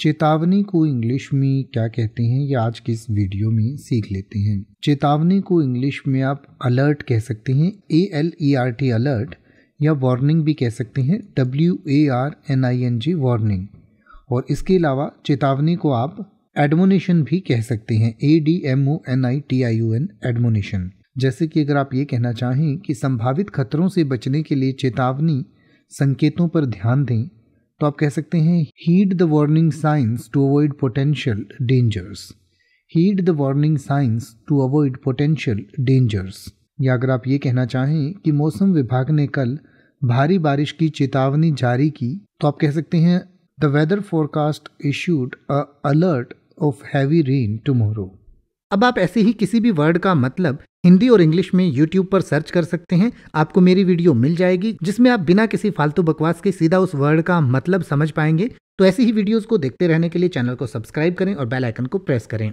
चेतावनी को इंग्लिश में क्या कहते हैं, ये आज की इस वीडियो में सीख लेते हैं। चेतावनी को इंग्लिश में आप अलर्ट कह सकते हैं A L E R T alert या वार्निंग भी कह सकते हैं W A R N I N G warning और इसके अलावा चेतावनी को आप एडमोनेशन भी कह सकते हैं A D M O N I T I O N admonition जैसे कि अगर आप ये कहना चाहें कि संभावित खतरों से बचने के लिए चेतावनी संकेतों पर ध्यान दें तो आप कह सकते हैं heed the warning signs to avoid potential dangers heed the warning signs to avoid potential dangers या अगर आप ये कहना चाहें कि मौसम विभाग ने कल भारी बारिश की चेतावनी जारी की तो आप कह सकते हैं the weather forecast issued a alert of heavy rain tomorrow अब आप ऐसे ही किसी भी वर्ड का मतलब हिंदी और इंग्लिश में यूट्यूब पर सर्च कर सकते हैं। आपको मेरी वीडियो मिल जाएगी, जिसमें आप बिना किसी फालतू बकवास के सीधा उस वर्ड का मतलब समझ पाएँगे। तो ऐसी ही वीडियोज़ को देखते रहने के लिए चैनल को सब्सक्राइब करें और बेल आइकन को प्रेस करें।